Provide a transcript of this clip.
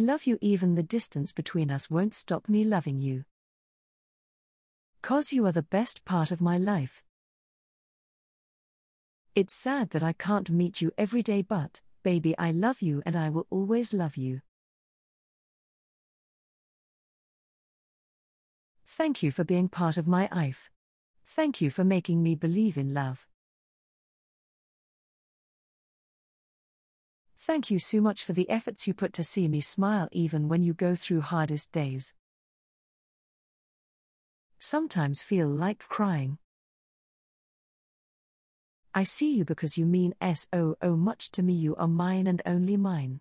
I love you, even the distance between us won't stop me loving you. Cause you are the best part of my life. It's sad that I can't meet you every day, but, baby, I love you and I will always love you. Thank you for being part of my life. Thank you for making me believe in love. Thank you so much for the efforts you put to see me smile even when you go through hardest days. Sometimes feel like crying. I see you because you mean so much to me. You are mine and only mine.